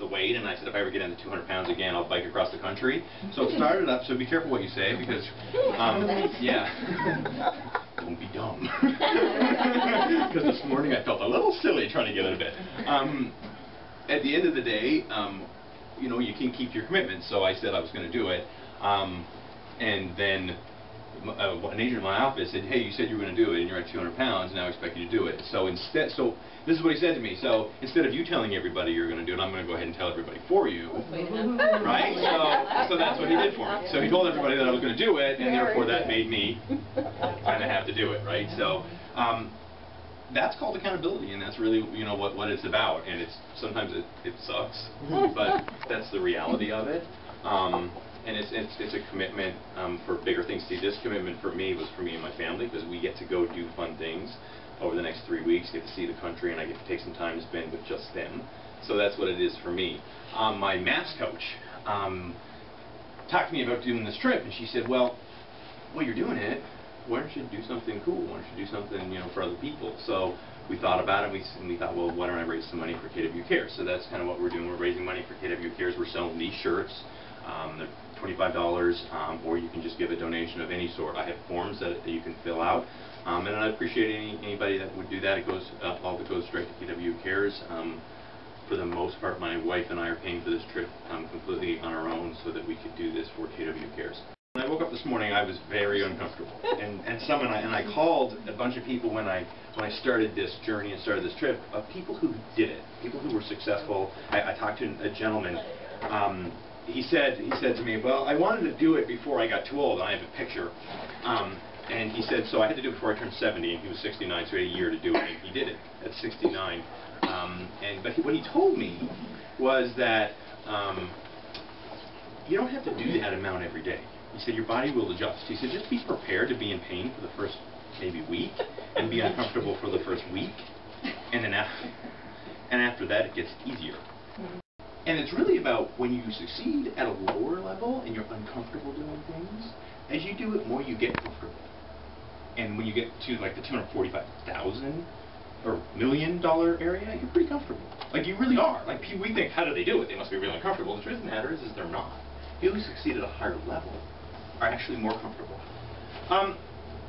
the weight, and I said if I ever get into 200 pounds again, I'll bike across the country. So it started up. So be careful what you say because, um, yeah, don't be dumb. Because this morning I felt a little silly trying to get out of bed. Um, at the end of the day, um, you know, you can keep your commitment. So I said I was going to do it, um, and then uh, an agent in my office said, hey, you said you were going to do it, and you're at 200 pounds, now I expect you to do it. So instead, so this is what he said to me. So instead of you telling everybody you're going to do it, I'm going to go ahead and tell everybody for you. Right? So, so that's what he did for me. So he told everybody that I was going to do it, and therefore that made me kind of have to do it, right? So um, that's called accountability, and that's really you know what what it's about. And it's sometimes it it sucks, but that's the reality of it. Um, and it's, it's, it's a commitment um, for bigger things. See, this commitment for me was for me and my family because we get to go do fun things over the next three weeks, get to see the country, and I get to take some time to spend with just them. So that's what it is for me. Um, my MAPS coach um, talked to me about doing this trip, and she said, well, well, you're doing it. Why don't you do something cool? Why don't you do something, you know, for other people? So we thought about it, we, and we thought, well, why don't I raise some money for KW Cares? So that's kind of what we're doing. We're raising money for KW Cares. We're selling these shirts. Um, they're $25, um, or you can just give a donation of any sort. I have forms that, that you can fill out, um, and I'd appreciate any, anybody that would do that. It goes, uh, all that goes straight to KW Cares. Um, for the most part, my wife and I are paying for this trip um, completely on our own so that we could do this for KW Cares. When I woke up this morning, I was very uncomfortable, and and someone I, and I called a bunch of people when I when I started this journey and started this trip of people who did it, people who were successful. I, I talked to a gentleman. Um, he said he said to me, well, I wanted to do it before I got too old. I have a picture. Um, and he said, so I had to do it before I turned 70, and he was 69, so he had a year to do it, and he did it at 69. Um, and but he, what he told me was that um, you don't have to do that amount every day. He said your body will adjust. He said just be prepared to be in pain for the first maybe week, and be uncomfortable for the first week, and then after, and after that it gets easier. And it's really about when you succeed at a lower level and you're uncomfortable doing things, as you do it more, you get comfortable. And when you get to like the 245,000 or million dollar area, you're pretty comfortable. Like you really are. Like we think, how do they do it? They must be really uncomfortable. The truth of the matter is, is they're not. People who succeed at a higher level are actually more comfortable. Um,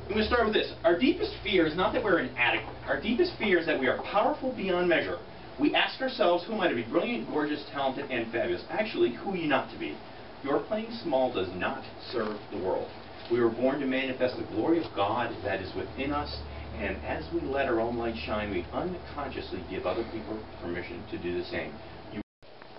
I'm going to start with this. Our deepest fear is not that we're inadequate. Our deepest fear is that we are powerful beyond measure. We ask ourselves, who am I to be? Brilliant, gorgeous, talented, and fabulous. Actually, who are you not to be? Your playing small does not serve the world. We were born to manifest the glory of God that is within us, and as we let our own light shine, we unconsciously give other people permission to do the same. You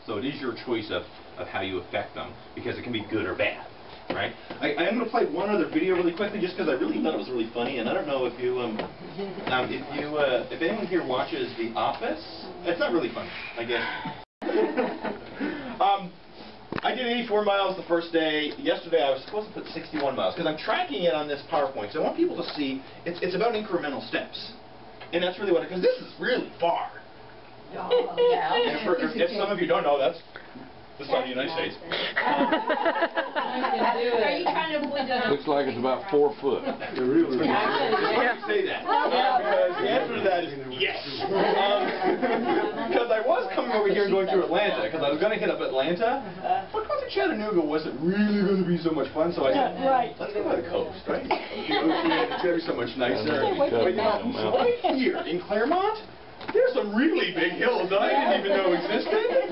so it is your choice of, of how you affect them, because it can be good or bad right? I, I am going to play one other video really quickly, just because I really thought it was really funny, and I don't know if you, um, um, if you, uh, if anyone here watches The Office, it's not really funny, I guess. um, I did 84 miles the first day. Yesterday I was supposed to put 61 miles, because I'm tracking it on this PowerPoint, so I want people to see, it's, it's about incremental steps. And that's really what, because this is really far. Oh, yeah. And for, if, if some of you don't know, that's the side of the United States. Are you trying to avoid the... Looks like it's about four foot. It really is. Why do you say that? Uh, because the answer to that is yes. Because um, I was coming over here and going through Atlanta, because I was going to hit up Atlanta, but going to Chattanooga wasn't really going to be so much fun, so I said, right. let's go by the coast, right? The ocean, it's going to be so much nicer. But you know, right here in Clermont, there's some really big hills that I didn't even know existed.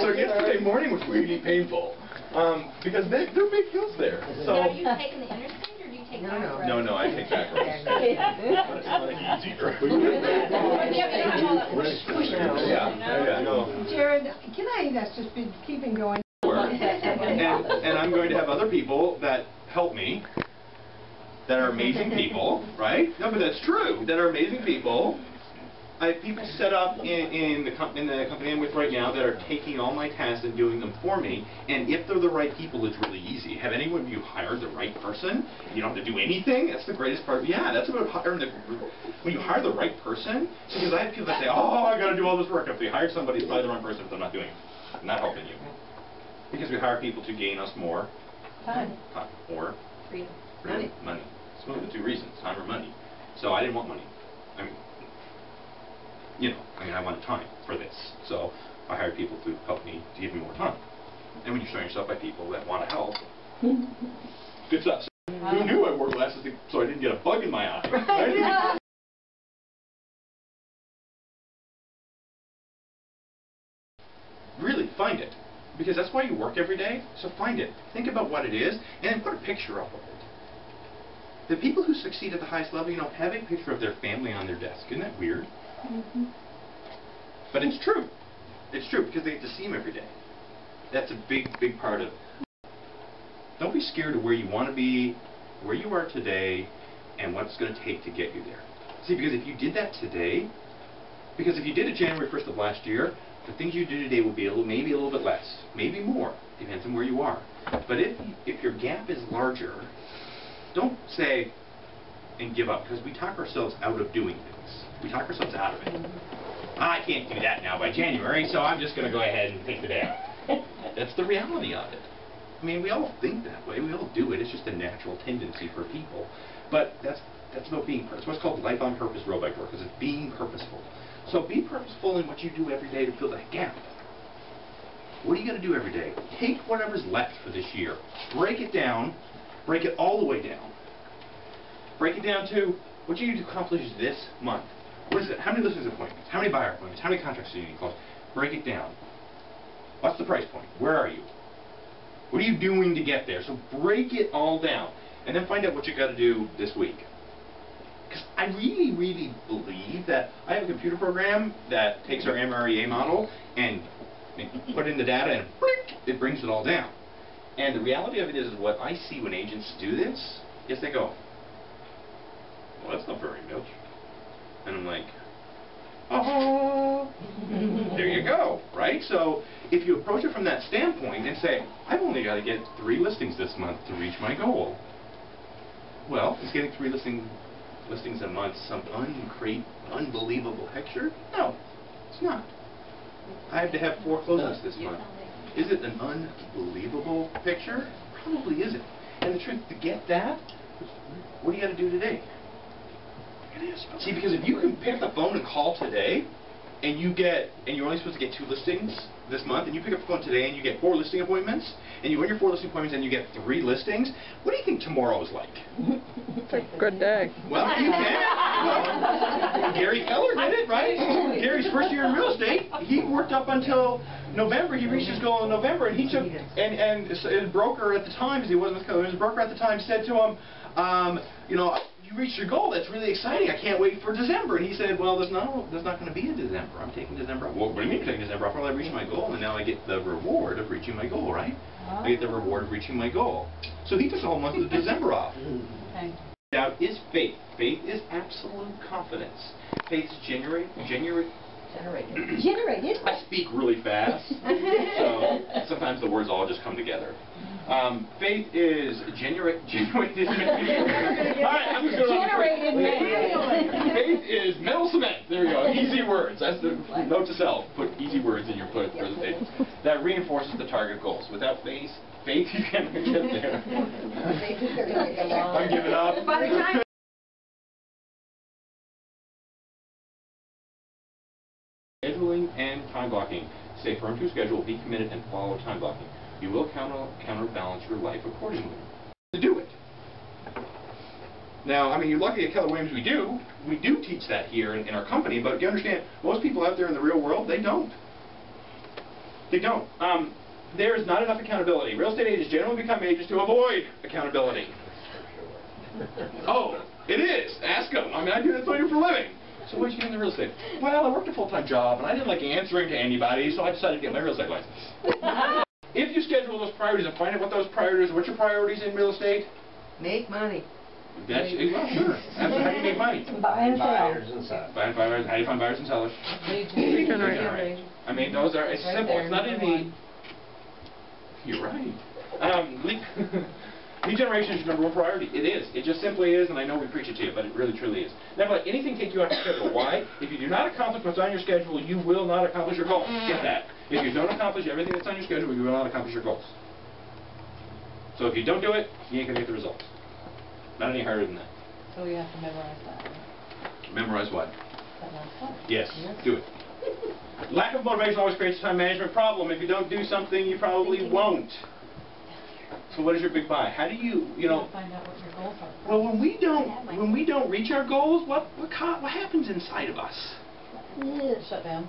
So yesterday morning was really painful. Um, because they, they're big hills there. So Are you taking the interstate or do you take No, back no. roads? no, no, I take back roads. It's like easier. Yeah, Yeah, you know? yeah, no. Jarrod, can I, that's just been keeping going. And, and I'm going to have other people that help me, that are amazing people, right? No, but that's true, that are amazing people. I have people set up in, in, the in the company I'm with right now that are taking all my tasks and doing them for me. And if they're the right people, it's really easy. Have any of you hired the right person? You don't have to do anything. That's the greatest part. Yeah, that's about hiring the. When you hire the right person, because I have people that say, "Oh, I got to do all this work." If they hire somebody, it's probably the wrong person if they're not doing it. I'm not helping you. Because we hire people to gain us more Time. time or Freedom. freedom, money. It's one of the two reasons, time or money. So I didn't want money. I mean, you know, I mean, I wanted time for this. So I hired people to help me, to give me more time. And when you're surrounding yourself by people that want to help, good stuff. So who knew I wore glasses to- so I didn't get a bug in my eye? Right? Really, find it. Because that's why you work every day, so find it. Think about what it is, and then put a picture up of it. The people who succeed at the highest level, you know, have a picture of their family on their desk. Isn't that weird? Mm-hmm. But it's true. It's true, because they get to see them every day. That's a big, big part of it. Don't be scared of where you want to be, where you are today, and what it's going to take to get you there. See, because if you did that today, because if you did it January 1st of last year, the things you do today will be a little, maybe a little bit less, maybe more, depends on where you are. But if, if your gap is larger, don't say and give up, because we talk ourselves out of doing things. We talk ourselves out of it. I can't do that now by January, so I'm just going to go ahead and take the day off. That's the reality of it. I mean, we all think that way. We all do it. It's just a natural tendency for people. But that's that's about being. It's what's called life on purpose road bike work. because it's being purposeful. So be purposeful in what you do every day to fill that gap. What are you going to do every day? Take whatever's left for this year, break it down, break it all the way down. Break it down to what you need to accomplish this month. What is it? How many listings appointments? How many buyer appointments? How many contracts do you need to close? Break it down. What's the price point? Where are you? What are you doing to get there? So break it all down. And then find out what you got to do this week. Because I really, really believe that I have a computer program that takes our MREA model and, put in the data and it brings it all down. And the reality of it is, is what I see when agents do this is they go, well, that's not very much. And I'm like, oh, there you go, right? So if you approach it from that standpoint and say, I've only got to get three listings this month to reach my goal. Well, is getting three listing, listings a month some uncreate, unbelievable picture? No, it's not. I have to have four closings this month. Is it an unbelievable picture? Probably isn't. And the truth, to get that, what do you got to do today? See, because if you can pick up the phone and call today, and you get, and you're only supposed to get two listings this month, and you pick up the phone today and you get four listing appointments, and you win your four listing appointments and you get three listings, what do you think tomorrow is like? It's a good day. Well, you can. Well, Gary Keller did it, right? Gary's first year in real estate, he worked up until November. He reached his goal in November, and he took and and his his broker at the time, because he wasn't with Keller, his broker at the time said to him, um, you know. You reached your goal. That's really exciting. I can't wait for December. And he said, "Well, there's not. There's not going to be a December. I'm taking December. off." Well, what do you mean taking December off? Well, I reached my goal, and now I get the reward of reaching my goal, right? I get the reward of reaching my goal. So he took the whole month of December off. Okay. Doubt is faith. Faith is absolute confidence. Faith is genuine, genuine. Generated. I speak really fast, so sometimes the words all just come together. Um, faith is genuine. Genuine is. all right, I'm just going Generated. Faith is metal cement. There we go. Easy words. That's the note to self. Put easy words in your put presentation. That reinforces the target goals. Without faith, faith you can't get there. I'm giving up. By the time Scheduling and time blocking. Stay firm to your schedule, be committed, and follow time blocking. You will counter counterbalance your life accordingly. To do it. Now, I mean, you're lucky at Keller Williams we do. We do teach that here in, in our company, but you understand, most people out there in the real world, they don't. They don't. Um, there is not enough accountability. Real estate agents generally become agents to avoid accountability. Oh, it is. Ask them. I mean, I do this for a living. So what did you do in the real estate? Well, I worked a full-time job, and I didn't like answering to anybody, so I decided to get my real estate license. If you schedule those priorities and find out what those priorities, are, what's your priorities in real estate? Make money. That's, well, sure. That's how do you make money. Buy and sell. Buyers and such. Find buyers, how do you find buyers and sellers? Lead Generate. generation. I mean, those are, it's Right simple. there, It's not in the... You're right. Um, lead, lead generation is your number one priority. It is. It just simply is, and I know we preach it to you, but it really truly is. Never let anything take you off your schedule. Why? If you do not accomplish what's on your schedule, you will not accomplish your goals. Get that. If you don't accomplish everything that's on your schedule, you will not accomplish your goals. So if you don't do it, you ain't going to get the results. Not any harder than that. So we have to memorize that, right? Memorize what? That. Yes, Yes. do it. Lack of motivation always creates a time management problem. If you don't do something, you probably won't. So what is your big buy? How do you, you know, Find out what your goals are. well, when we don't, when we don't reach our goals, what, what, what happens inside of us? Yeah, Shut down.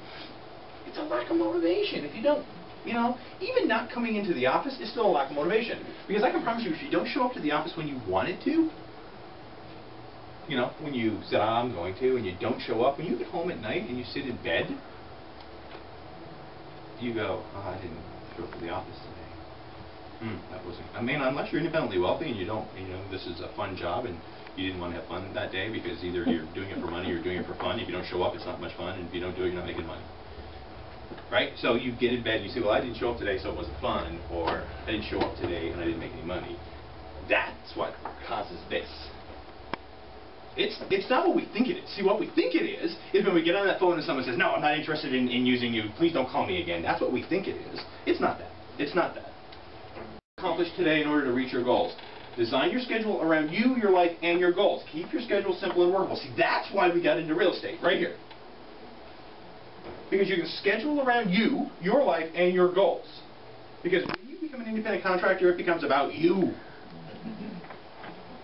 It's a lack of motivation. If you don't, you know, even not coming into the office is still a lack of motivation. Because I can promise you, if you don't show up to the office when you wanted to, you know, when you said, "Ah, I'm going to, and you don't show up, when you get home at night and you sit in bed, you go, oh, I didn't show up to the office today. Hmm, that wasn't, I mean, unless you're independently wealthy and you don't, you know, this is a fun job and you didn't want to have fun that day because either you're doing it for money or you're doing it for fun. If you don't show up, it's not much fun, and if you don't do it, you're not making money. Right? So you get in bed and you say, well, I didn't show up today, so it wasn't fun, or I didn't show up today and I didn't make any money. That's what causes this. It's, it's not what we think it is. See, what we think it is, is when we get on that phone and someone says, no, I'm not interested in, in using you, please don't call me again. That's what we think it is. It's not that. It's not that. Accomplish today in order to reach your goals. Design your schedule around you, your life, and your goals. Keep your schedule simple and workable. See, that's why we got into real estate, right here. Because you can schedule around you, your life, and your goals. Because when you become an independent contractor, it becomes about you.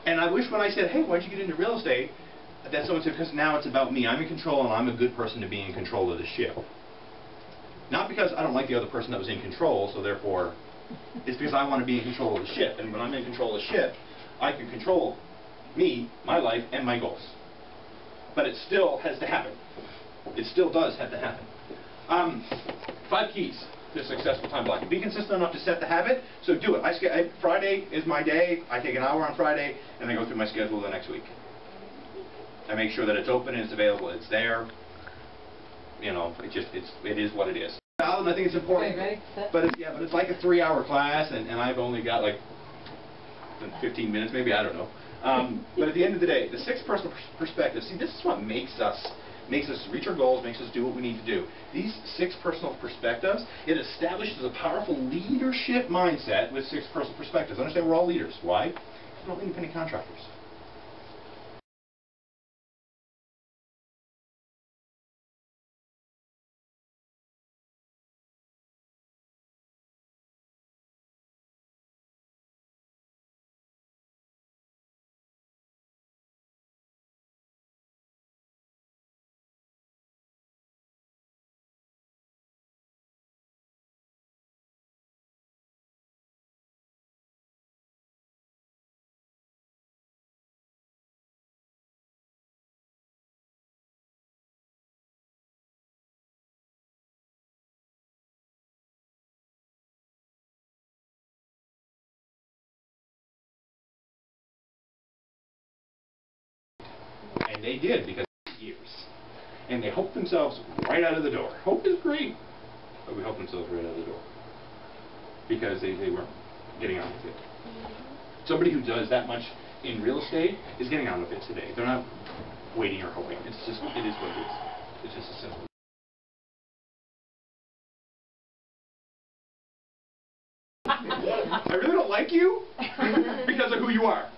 And I wish when I said, hey, why'd you get into real estate, that someone said, because now it's about me. I'm in control, and I'm a good person to be in control of the ship. Not because I don't like the other person that was in control, so therefore, it's because I want to be in control of the ship. And when I'm in control of the ship, I can control me, my life, and my goals. But it still has to happen. It still does have to happen. Um, five keys to successful time blocking. Be consistent enough to set the habit, so do it. I, I, Friday is my day. I take an hour on Friday, and I go through my schedule the next week. I make sure that it's open it's available. It's there. You know, it just it's it is what it is. I think it's important. Okay. But it's, yeah, but it's like a three-hour class, and, and I've only got like 15 minutes, maybe I don't know. Um, but at the end of the day, the six personal pers- perspective. See, this is what makes us makes us reach our goals, makes us do what we need to do. These six personal perspectives, it establishes a powerful leadership mindset with six personal perspectives. Understand, we're all leaders. Why? We're all independent contractors. And they did because years. And they hoped themselves right out of the door. Hope is great, but we hope themselves right out of the door. Because they, they weren't getting on with it. Mm-hmm. Somebody who does that much in real estate is getting on with it today. They're not waiting or hoping. It's just, it is what it is. It's just as simple. I really don't like you because of who you are.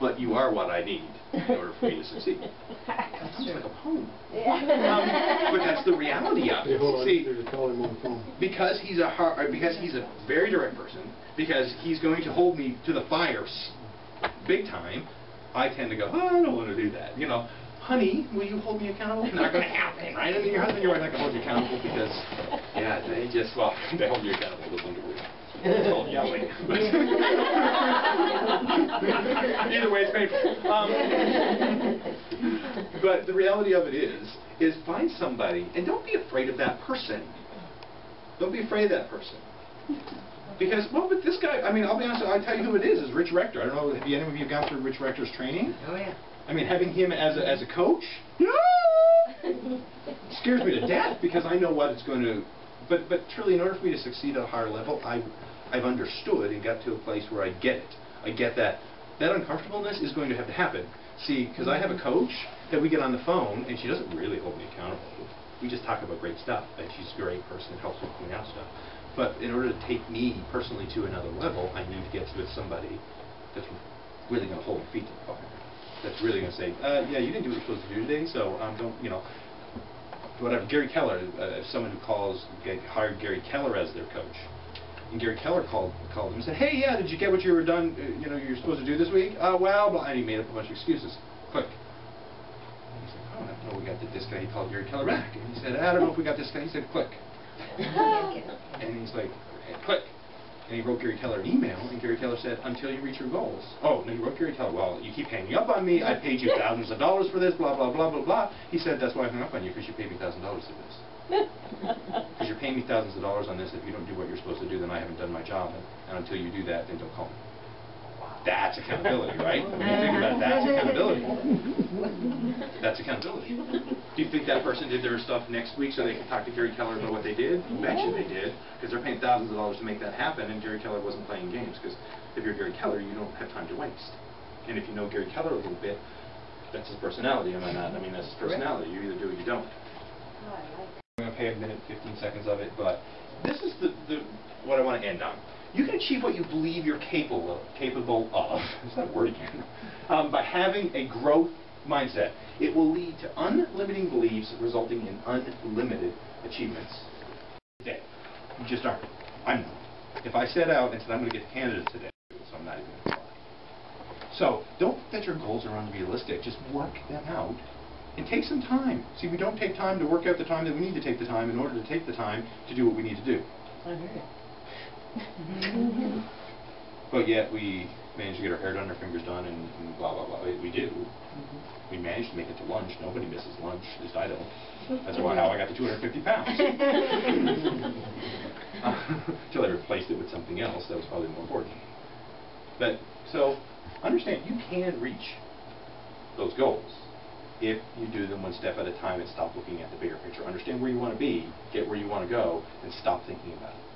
But you are what I need in order for me to succeed. That sounds like a poem. Um, but that's the reality of it. on, See, there's a call him on the phone. because he's a hard, because he's a very direct person, because he's going to hold me to the fire big time, I tend to go, oh, I don't want to do that. You know, honey, will you hold me accountable? Not going to happen, right? I mean, your husband, your wife, not going to hold you accountable because, yeah, they just, well, they hold you accountable to some degree. It's called yelling. Either way, it's painful. Um, but the reality of it is, is find somebody, and don't be afraid of that person. Don't be afraid of that person. Because, well, with this guy, I mean, I'll be honest, I'll tell you who it is, is Rich Rector. I don't know, have you, any of you gone through Rich Rector's training? Oh, yeah. I mean, having him as a, as a coach, scares me to death because I know what it's going to. But but truly, in order for me to succeed at a higher level, I I've understood and got to a place where I get it. I get that that uncomfortableness is going to have to happen. See, because I have a coach that we get on the phone, and she doesn't really hold me accountable. We just talk about great stuff, and she's a great person that helps me point out stuff. But in order to take me personally to another level, I need to get with somebody that's really going to hold my feet to the fire. That's really going to say, uh, yeah, you didn't do what you're supposed to do today, so um, don't, you know. whatever, Gary Keller, uh, someone who calls, hired Gary Keller as their coach. And Gary Keller called called him and said, "Hey, yeah, did you get what you were done? Uh, you know, you're supposed to do this week? Uh, well, blah," and he made up a bunch of excuses. Click. And he's like, "Oh, I don't know. We got th- this guy." He called Gary Keller back, and he said, "I don't know if we got this guy." He said, "Click." And he's like, "Eh, "Click." And he wrote Gary Keller an email, and Gary Keller said, "Until you reach your goals." Oh, no, he wrote Gary Keller. Well, you keep hanging up on me. I paid you thousands of dollars for this. Blah blah blah blah blah. He said, "That's why I hung up on you because you paid me thousands of dollars for this." Because you're paying me thousands of dollars on this. If you don't do what you're supposed to do, then I haven't done my job. And, and until you do that, then don't call me. That's accountability, right? When you think about it, that's uh-huh. accountability. That's accountability. Do you think that person did their stuff next week so they could talk to Gary Keller about what they did? Bet you they did, because they're paying thousands of dollars to make that happen, and Gary Keller wasn't playing games. Because if you're Gary Keller, you don't have time to waste. And if you know Gary Keller a little bit, that's his personality. Am I not? I mean, that's his personality. You either do or you don't. Oh, I'm going to pay a minute, 15 seconds of it, but this is the, the what I want to end on. You can achieve what you believe you're capable of, capable of. Is that a word again? Um, by having a growth mindset. It will lead to unlimiting beliefs resulting in unlimited achievements. Today, you just aren't. I'm not. If I set out and said I'm going to get candidates today, so I'm not even going to try. So don't think that your goals are unrealistic. Just work them out and take some time. See, we don't take time to work out the time that we need to take the time in order to take the time to do what we need to do. Mm-hmm. But yet we manage to get our hair done, our fingers done, and, and blah, blah, blah. We, we do. Mm-hmm. We manage to make it to lunch. Nobody misses lunch. At least I don't. That's why how I got to 250 pounds. Until I replaced it with something else that was probably more important. But, so, understand, you can reach those goals if you do them one step at a time and stop looking at the bigger picture. Understand where you want to be, get where you want to go, and stop thinking about it.